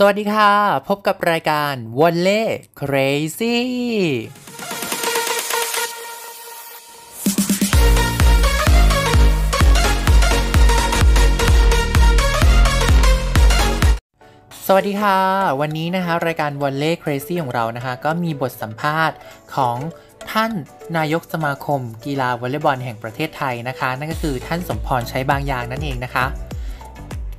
สวัสดีค่ะ พบกับรายการวันเล่ crazy สวัสดีค่ะ วันนี้นะคะ รายการวันเล่ crazy ของเรานะคะ ก็มีบทสัมภาษณ์ของท่านนายกสมาคม กีฬาวอลเลย์บอลแห่งประเทศไทยนะคะ นั่นก็คือท่านสมพรใช้บางอย่างนั่นเองนะคะ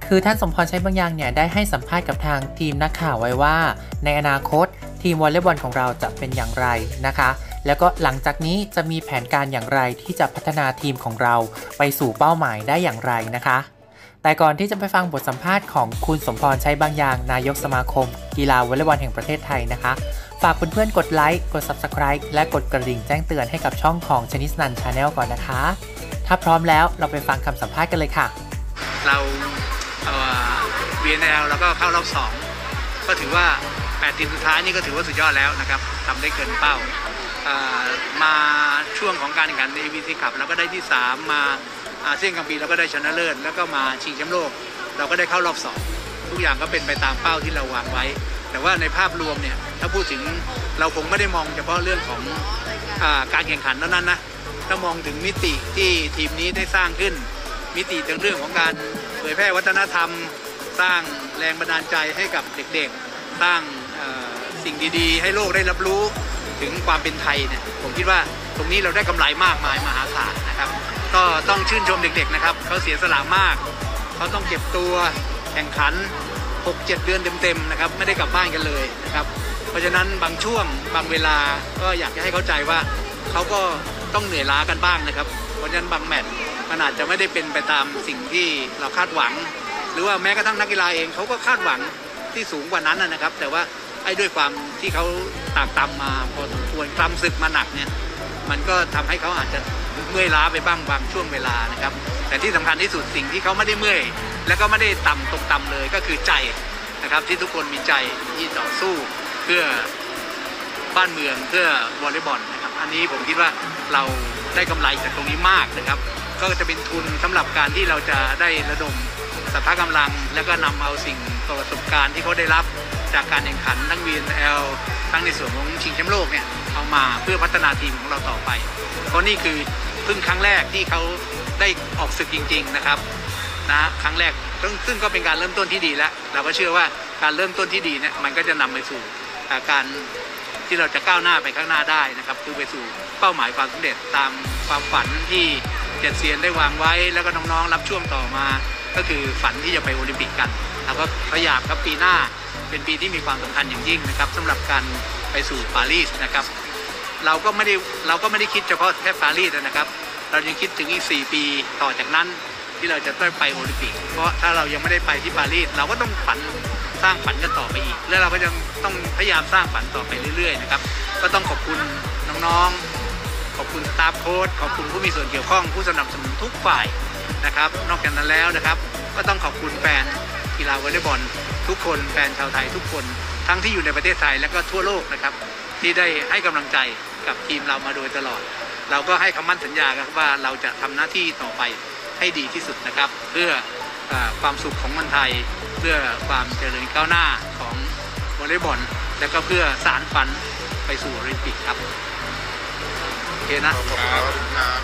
คือท่านสมพรใช้บางอย่างเนี่ยได้ให้สัมภาษณ์กับทางทีมนักข่าวไว้ว่า ในอนาคตทีมวอลเลย์บอลของเราจะเป็นอย่างไรนะคะ แล้วก็หลังจากนี้จะมีแผนการอย่างไรที่จะพัฒนาทีมของเราไปสู่เป้าหมายได้อย่างไรนะคะ แต่ก่อนที่จะไปฟังบทสัมภาษณ์ของคุณสมพรใช้บางอย่างนายกสมาคม กีฬาวอลเลย์บอลแห่งประเทศไทยนะคะฝากเพื่อนๆกดไลค์ กด Subscribe และกดกระดิ่งแจ้งเตือนให้กับช่องของชนิสนัน channel ก่อนนะคะ ถ้าพร้อมแล้วเราไปฟังคำสัมภาษณ์กันเลยค่ะ เรา VNL แล้วก็เข้ารอบสองก็ถือว่า 8 ทีมสุดท้ายนี่ก็ถือว่าสุดยอดแล้วนะครับทำได้เกินเป้ามาช่วงของการแข่งขัน AVC ขับเราก็ได้ที่ 3 มาอาเซียนกัมปีเราก็ได้ชนะเลิศแล้วก็มาชิงแชมป์โลก เราก็ได้เข้ารอบสองทุกอย่างก็เป็นไปตามเป้าที่เราวางไว้ แต่ว่าในภาพรวมเนี่ยถ้าพูดถึงเราคงไม่ได้มองเฉพาะเรื่องของอาการแข่งขันเท่านั้นนะถ้ามองถึงมิติที่ทีมนี้ได้สร้างขึ้น มิติในเรื่องของการ เผยแพร่วัฒนธรรม สร้างแรงบันดาลใจให้กับเด็กๆ สร้างสิ่งดีๆ ให้โลกได้รับรู้ถึงความเป็นไทยเนี่ยผมคิดว่าตรงนี้เราได้กำไรมากมายมหาศาลนะครับ ก็ต้องชื่นชมเด็กๆนะครับเขาเสียสละมาก เขาต้องเก็บตัวแข่งขัน 6-7 เดือนเต็มๆนะครับไม่ได้กลับบ้านกันเลยนะครับ เพราะฉะนั้นบางช่วงบางเวลาก็อยากจะให้เข้าใจว่าเขาก็ต้องเหนื่อยล้ากันบ้างนะครับ เพราะฉะนั้นบางแมตช์มันอาจจะไม่ได้เป็นไปตามสิ่งที่เราคาดหวัง หรือว่าแม้กระทั่งนักกีฬาเองเขาก็คาดหวังที่สูงกว่านั้นนะครับ แต่ว่าไอ้ด้วยความที่เขาตากตำมาพอสมควรกำศึกมาหนักเนี่ยมันก็ทำให้เขาอาจจะเมื่อยล้าไปบ้างบางช่วงเวลานะครับ แต่ที่สำคัญที่สุดสิ่งที่เขาไม่ได้เมื่อย แล้วก็ไม่ได้ต่ำตกต่ำเลยก็คือใจนะครับที่ทุกคนมีใจที่ต่อสู้เพื่อบ้านเมืองเพื่อวอลเลย์บอลนะครับ อันนี้ผมคิดว่าเรา ได้กำไรจากตรงนี้มากนะครับ ก็จะเป็นทุนสำหรับการที่เราจะได้ระดมสัพพะกำลัง แล้วก็นำเอาสิ่งประสบการณ์ที่เขาได้รับจากการแข่งขันทั้ง VNL ทั้งในส่วนของชิงแชมป์โลกเนี่ยเอามาเพื่อพัฒนาทีมของเราต่อไป เพราะนี่คือเพิ่งครั้งแรกที่เขาได้ออกศึกจริง ๆนะครับนะครั้งแรกซึ่งซึ่งก็เป็นการเริ่มต้นที่ดีแล้ว เราก็เชื่อว่าการเริ่มต้นที่ดีเนี่ยมันก็จะนำไปสู่การ ที่เราจะก้าวหน้าไปข้างหน้าได้นะครับ คือไปสู่เป้าหมายความสำเร็จตามความฝันที่เจ็ดเซียนได้วางไว้ แล้วก็น้องๆรับช่วงต่อมา ก็คือฝันที่จะไปโอลิมปิกกันเราก็พยายามครับปีหน้าเป็นปีที่มีความสำคัญอย่างยิ่งนะครับสำหรับการไปสู่ปารีสนะครับ เราก็ไม่ได้เราก็ไม่ได้คิดเฉพาะแค่ปารีสนะครับ เรายังคิดถึงอีก 4 ปีต่อจากนั้นที่เราจะต้องไปโอลิมปิก เพราะถ้าเรายังไม่ได้ไปที่ปารีสเราก็ต้องฝัน สร้างฝันกันต่อไปอีก แล้วเราก็ยังต้องพยายามสร้างฝันต่อไปเรื่อยๆนะครับ ก็ต้องขอบคุณน้องๆ ขอบคุณสตาฟโค้ชขอบคุณผู้มีส่วนเกี่ยวข้องผู้สนับสนุนทุกฝ่ายนะครับ นอกจากนั้นแล้วนะครับ ก็ต้องขอบคุณแฟนกีฬาวอลเลย์บอลทุกคนแฟนชาวไทยทุกคน ทั้งที่อยู่ในประเทศไทยและก็ทั่วโลกนะครับ ที่ได้ให้กำลังใจกับทีมเรามาโดยตลอด เราก็ให้คำมั่นสัญญาครับว่าเราจะทำหน้าที่ต่อไปให้ดีที่สุดนะครับ เพื่อ ความสุขของคนไทย เพื่อความเจริญก้าวหน้าของวอลเลย์บอลและก็เพื่อสารฝันไปสู่โอลิมปิกครับโอเคนะขอบคุณครับ